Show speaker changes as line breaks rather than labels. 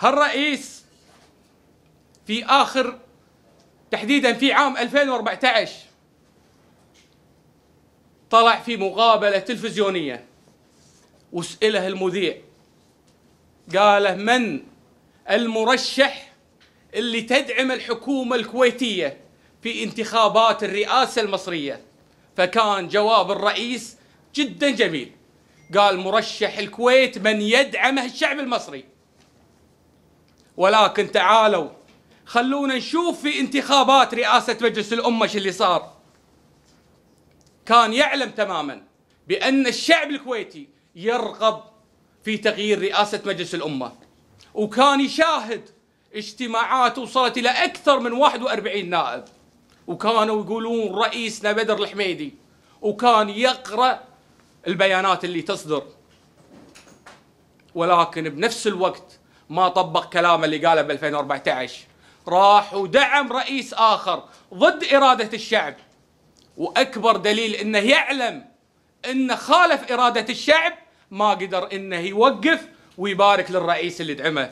هالرئيس في آخر تحديدا في عام 2014 طلع في مقابلة تلفزيونية. وسئله المذيع قاله من المرشح اللي تدعم الحكومة الكويتية في انتخابات الرئاسة المصرية؟ فكان جواب الرئيس جدا جميل. قال مرشح الكويت من يدعمه الشعب المصري. ولكن تعالوا خلونا نشوف في انتخابات رئاسة مجلس الأمة شو اللي صار. كان يعلم تماما بأن الشعب الكويتي يرغب في تغيير رئاسة مجلس الأمة وكان يشاهد اجتماعات وصلت إلى أكثر من 41 نائب وكانوا يقولون رئيسنا بدر الحميدي وكان يقرأ البيانات اللي تصدر. ولكن بنفس الوقت ما طبق كلامه اللي قاله ب 2014 راح ودعم رئيس آخر ضد إرادة الشعب. وأكبر دليل أنه يعلم أنه خالف إرادة الشعب ما قدر أنه يوقف ويبارك للرئيس اللي دعمه.